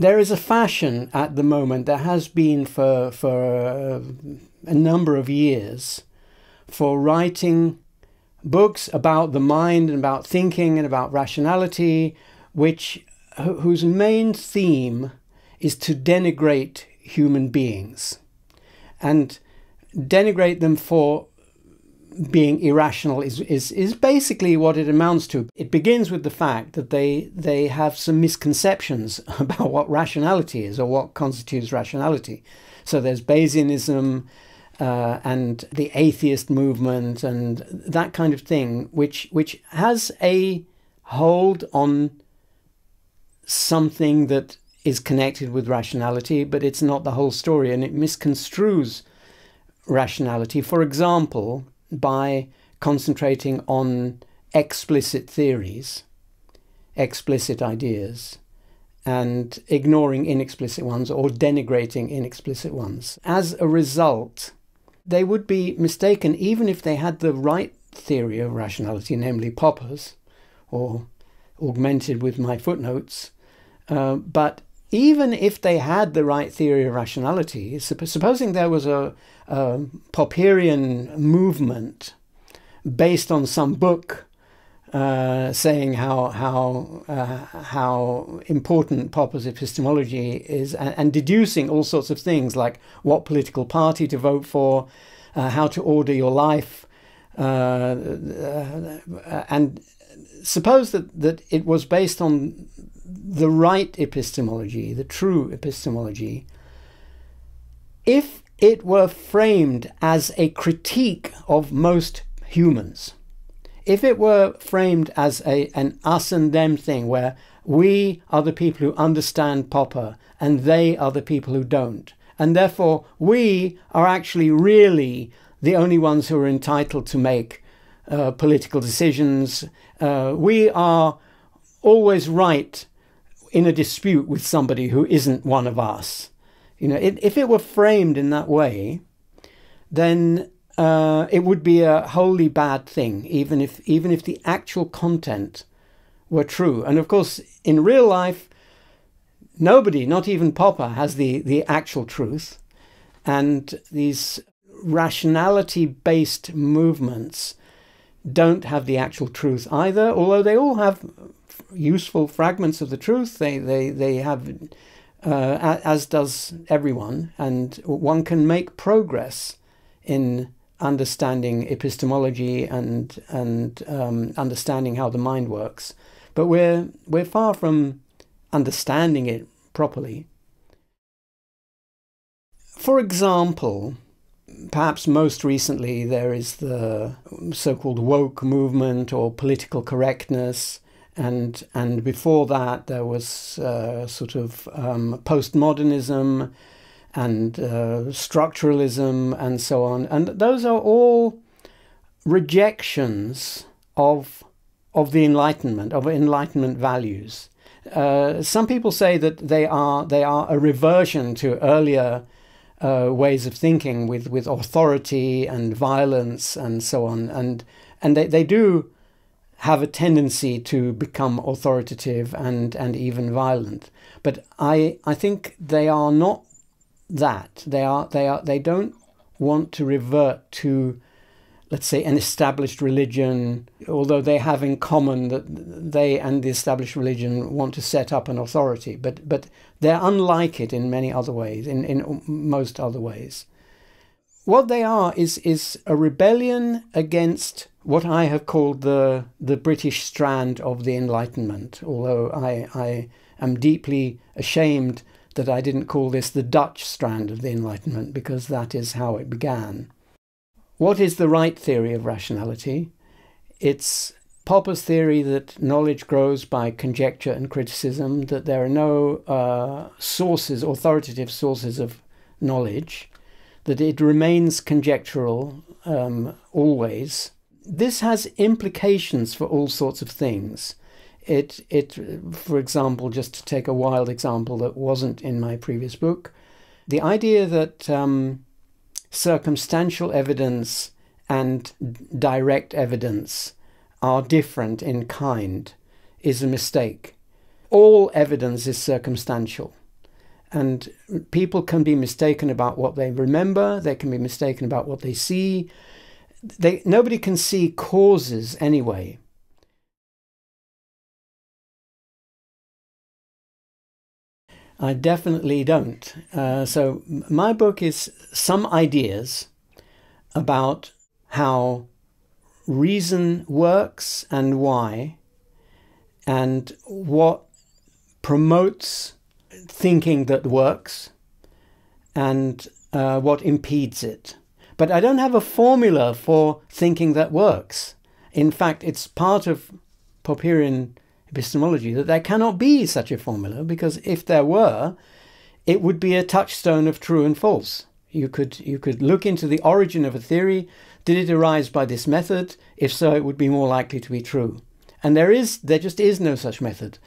there is a fashion at the moment, that has been for, for uh, a number of years, for writing books about the mind and about thinking and about rationality, which whose main theme is to denigrate human beings and denigrate them for being irrational is, is, is basically what it amounts to. It begins with the fact that they, they have some misconceptions about what rationality is or what constitutes rationality. So there's Bayesianism uh, and the atheist movement and that kind of thing, which, which has a hold on something that is connected with rationality, but it's not the whole story and it misconstrues rationality. For example, by concentrating on explicit theories, explicit ideas, and ignoring inexplicit ones or denigrating inexplicit ones. As a result, they would be mistaken even if they had the right theory of rationality, namely Popper's, or augmented with my footnotes. Uh, but even if they had the right theory of rationality, supposing there was a, a Popperian movement based on some book uh, saying how how uh, how important Popper's epistemology is, and, and, deducing all sorts of things like what political party to vote for, uh, how to order your life, uh, uh, and suppose that that it was based on the right epistemology, the true epistemology, if it were framed as a critique of most humans, if it were framed as a, an us and them thing where we are the people who understand Popper and they are the people who don't, and therefore we are actually really the only ones who are entitled to make uh, political decisions. Uh, we are always right in a dispute with somebody who isn't one of us. You know, it, if it were framed in that way, then uh, it would be a wholly bad thing, even if even if the actual content were true. And of course, in real life, nobody, not even Popper, has the the actual truth, and these rationality-based movements don't have the actual truth either, although they all have useful fragments of the truth. They they they have, uh, as does everyone, and one can make progress in understanding epistemology and and um, understanding how the mind works. But we're we're far from understanding it properly. For example, perhaps most recently there is the so-called woke movement or political correctness and and before that there was uh, sort of um, postmodernism and uh, structuralism and so on. And those are all rejections of of the enlightenment of enlightenment values. Uh, some people say that they are they are a reversion to earlier uh, ways of thinking with with authority and violence and so on. And and they, they do have a tendency to become authoritative and, and even violent. But I, I think they are not that. They, are, they, are, they don't want to revert to, let's say, an established religion, although they have in common that they and the established religion want to set up an authority. But, but they're unlike it in many other ways, in, in most other ways. What they are is, is a rebellion against what I have called the the British strand of the Enlightenment, although I, I am deeply ashamed that I didn't call this the Dutch strand of the Enlightenment, because that is how it began. What is the right theory of rationality? It's Popper's theory that knowledge grows by conjecture and criticism, that there are no uh, sources, authoritative sources of knowledge, that it remains conjectural um, always, this has implications for all sorts of things. It, it, for example, just to take a wild example that wasn't in my previous book, the idea that um, circumstantial evidence and direct evidence are different in kind is a mistake. All evidence is circumstantial. and people can be mistaken about what they remember, they can be mistaken about what they see. They, nobody can see causes anyway. I definitely don't. Uh, so, my book is some ideas about how reason works and why, and what promotes thinking that works and uh, what impedes it. But I don't have a formula for thinking that works. In fact, it's part of Popperian epistemology that there cannot be such a formula because if there were, it would be a touchstone of true and false. You could you could look into the origin of a theory. Did it arise by this method? If so, it would be more likely to be true. And there is there just is no such method.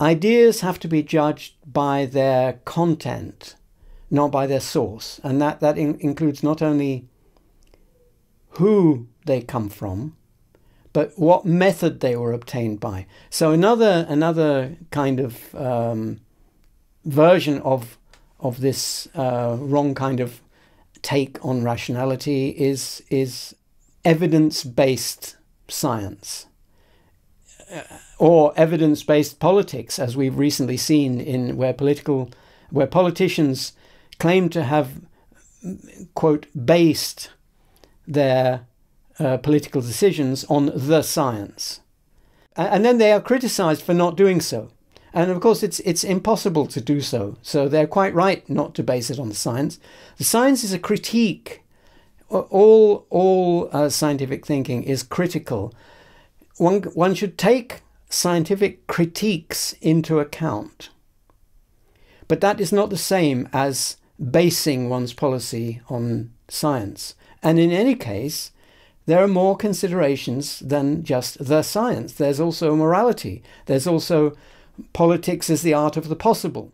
Ideas have to be judged by their content, not by their source, and that that in includes not only who they come from, but what method they were obtained by. So another another kind of um, version of of this uh, wrong kind of take on rationality is is evidence based science uh, or evidence based politics, as we've recently seen in where political where politicians claim to have quote based their uh, political decisions on the science. And then they are criticized for not doing so. And of course, it's, it's impossible to do so. So they're quite right not to base it on the science. The science is a critique. All, all uh, scientific thinking is critical. One, one should take scientific critiques into account. But that is not the same as basing one's policy on science. And in any case, there are more considerations than just the science. There's also morality. There's also politics as the art of the possible.